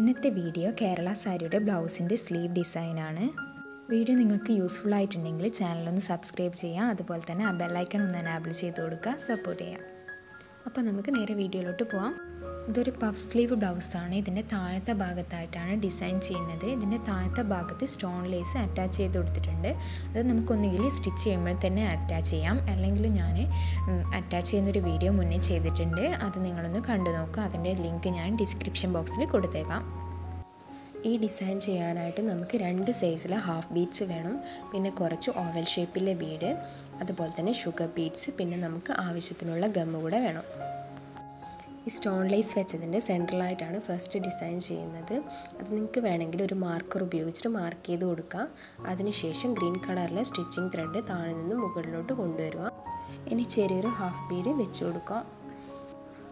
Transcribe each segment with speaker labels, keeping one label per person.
Speaker 1: ഇന്നത്തെ വീഡിയോ കേരള സാരിയുടെ ബ്ലൗസിന്റെ സ്ലീവ് ഡിസൈനാണ്. വീഡിയോ നിങ്ങൾക്ക് യൂസ്ഫുൾ ആയിട്ടുണ്ടെങ്കിൽ ചാനലൊന്ന് സബ്സ്ക്രൈബ് ചെയ്യാം അതുപോലെ തന്നെ ആ ബെല്ലൈക്കൺ ഒന്ന് എനാബിൾ ചെയ്ത് കൊടുക്കുക സപ്പോർട്ട് ചെയ്യാം അപ്പോൾ നമുക്ക് നേരെ വീഡിയോയിലോട്ട് പോവാം. ഇതൊരു പഫ് സ്ലീവ് ബ്ലൗസാണ് ഇതിന്റെ താഴത്തെ ഭാഗത്തായിട്ടാണ് ഡിസൈൻ ചെയ്യുന്നത്. ഇതിന്റെ താഴത്തെ ഭാഗത്ത് സ്റ്റോൺ ലേസ് അറ്റാച്ച് ചെയ്ത് കൊടുത്തിട്ടുണ്ട്. അത് നമുക്കൊന്നുകിൽ സ്റ്റിച്ച് ചെയ്യുമ്പോൾ തന്നെ അറ്റാച്ച് ചെയ്യാം. അല്ലെങ്കിൽ ഞാൻ അറ്റാച്ച് ചെയ്യുന്നൊരു വീഡിയോ മുന്നേ ചെയ്തിട്ടുണ്ട്. അത് നിങ്ങളൊന്ന് കണ്ടു നോക്കുക. അതിന്റെ ലിങ്ക് ഞാൻ ഡിസ്ക്രിപ്ഷൻ ബോക്സിൽ കൊടുത്തേക്കാം. ഈ ഡിസൈൻ ചെയ്യാനായിട്ട് നമുക്ക് രണ്ട് സൈസിലെ ഹാഫ് ബീഡ്സ് വേണം. പിന്നെ കുറച്ച് ഓവൽ ഷേപ്പിലെ ബീഡ് അതുപോലെ തന്നെ ഷുഗർ ബീഡ്സ് പിന്നെ നമുക്ക് ആവശ്യത്തിനുള്ള ഗമ്മ് കൂടെ വേണം. ഈ സ്റ്റോൺ ലൈസ് വെച്ചതിന്റെ സെൻട്രലായിട്ടാണ് ഫസ്റ്റ് ഡിസൈൻ ചെയ്യുന്നത്. അത് നിങ്ങൾക്ക് വേണമെങ്കിൽ ഒരു മാർക്കർ ഉപയോഗിച്ചിട്ട് മാർക്ക് ചെയ്ത് കൊടുക്കാം. അതിനുശേഷം ഗ്രീൻ കളറിലെ സ്റ്റിച്ചിങ് ത്രെഡ് താഴെ നിന്ന് മുകളിലോട്ട് കൊണ്ടുവരിക. ഇനി ചെറിയൊരു ഹാഫ് ബീഡ് വെച്ച് കൊടുക്കാം.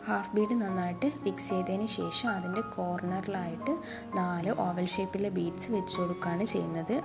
Speaker 1: ഹാഫ് ബീഡ് നന്നായിട്ട് ഫിക്സ് ചെയ്തതിന് ശേഷം അതിന്റെ കോർണറിലായിട്ട് നാല് ഓവൽ ഷേപ്പിലെ ബീഡ്സ് വെച്ച് കൊടുക്കുകയാണ് ചെയ്യുന്നത്.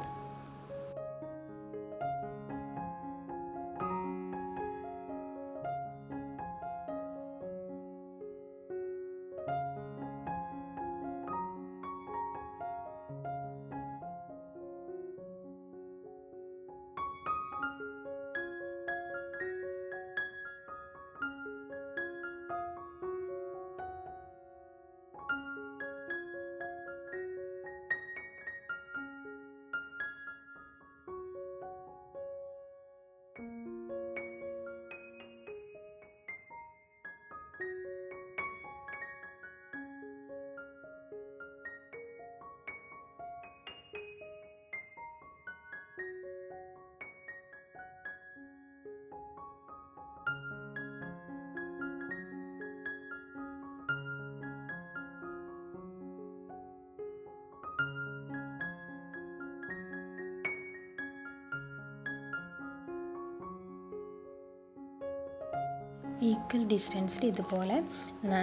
Speaker 1: ഈക്വൽ ഡിസ്റ്റൻസിൽ ഇതുപോലെ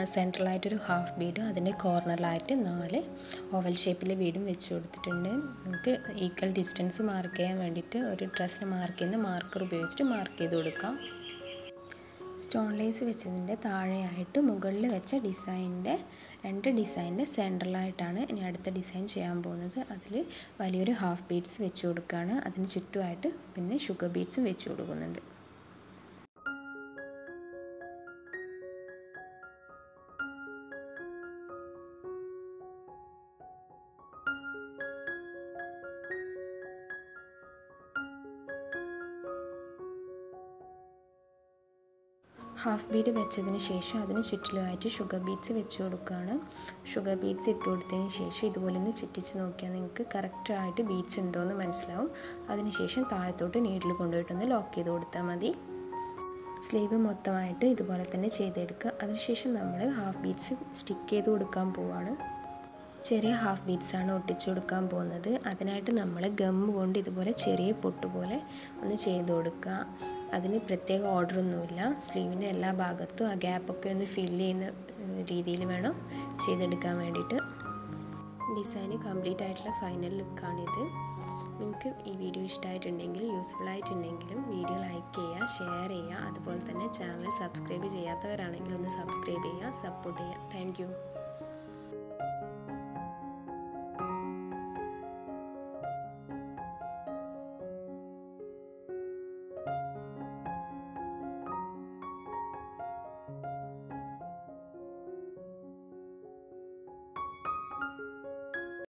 Speaker 1: സെൻട്രലായിട്ടൊരു ഹാഫ് ബീഡ് അതിന്റെ കോർണറിലായിട്ട് നാല് ഓവൽ ഷേപ്പിൽ വീടും വെച്ച് കൊടുത്തിട്ടുണ്ട്. നമുക്ക് ഈക്വൽ ഡിസ്റ്റൻസ് മാർക്ക് ചെയ്യാൻ വേണ്ടിയിട്ട് ഒരു ഡ്രസ്സിന് മാർക്ക് ചെയ്യുന്ന മാർക്കർ ഉപയോഗിച്ചിട്ട് മാർക്ക് ചെയ്ത് കൊടുക്കാം. സ്റ്റോൺ ലൈസ് വെച്ചതിന്റെ താഴെയായിട്ട് മുകളിൽ വെച്ച ഡിസൈനിന്റെ രണ്ട് ഡിസൈനിന്റെ സെൻട്രലായിട്ടാണ് ഇനി അടുത്ത ഡിസൈൻ ചെയ്യാൻ പോകുന്നത്. അതിൽ വലിയൊരു ഹാഫ് ബീഡ്സ് വെച്ച് കൊടുക്കുകയാണ്. അതിന് ചുറ്റുമായിട്ട് പിന്നെ ഷുഗർ ബീഡ്സും വെച്ച് കൊടുക്കുന്നുണ്ട്. ഹാഫ് ബീഡ് വെച്ചതിന് ശേഷം അതിന് ചുറ്റിലുമായിട്ട് ഷുഗർ ബീഡ്സ് വെച്ച് കൊടുക്കുകയാണ്. ഷുഗർ ബീഡ്സ് ഇട്ട് കൊടുത്തതിന് ശേഷം ഇതുപോലെ ഒന്ന് ചുറ്റിച്ച് നോക്കിയാൽ നിങ്ങൾക്ക് കറക്റ്റായിട്ട് ബീഡ്സ് ഉണ്ടോ എന്ന് മനസ്സിലാവും. അതിനുശേഷം താഴത്തോട്ട് നീഡിൽ കൊണ്ടുപോയിട്ടൊന്ന് ലോക്ക് ചെയ്ത് കൊടുത്താൽ മതി. സ്ലീവ് മൊത്തമായിട്ട് ഇതുപോലെ തന്നെ ചെയ്തെടുക്കുക. അതിനുശേഷം നമ്മൾ ഹാഫ് ബീഡ്സ് സ്റ്റിക്ക് ചെയ്ത് കൊടുക്കാൻ പോവാണ്. ചെറിയ ഹാഫ് ബീഡ്സാണ് ഒട്ടിച്ചു കൊടുക്കാൻ പോകുന്നത്. അതിനായിട്ട് നമ്മൾ ഗം കൊണ്ട് ഇതുപോലെ ചെറിയ പൊട്ട് പോലെ ഒന്ന് ചെയ്ത് കൊടുക്കുക. അതിന് പ്രത്യേക ഓർഡറൊന്നുമില്ല. സ്ലീവിന്റെ എല്ലാ ഭാഗത്തും ആ ഗ്യാപ്പൊക്കെ ഒന്ന് ഫില്ല് ചെയ്യുന്ന രീതിയിൽ വേണം ചെയ്തെടുക്കാൻ വേണ്ടിയിട്ട്. ഡിസൈന് കംപ്ലീറ്റ് ആയിട്ടുള്ള ഫൈനൽ ലുക്കാണിത്. നിങ്ങൾക്ക് ഈ വീഡിയോ ഇഷ്ടമായിട്ടുണ്ടെങ്കിൽ യൂസ്ഫുൾ ആയിട്ടുണ്ടെങ്കിലും വീഡിയോ ലൈക്ക് ചെയ്യുക ഷെയർ ചെയ്യുക. അതുപോലെ തന്നെ ചാനൽ സബ്സ്ക്രൈബ് ചെയ്യാത്തവരാണെങ്കിൽ ഒന്ന് സബ്സ്ക്രൈബ് ചെയ്യുക സപ്പോർട്ട് ചെയ്യുക. താങ്ക്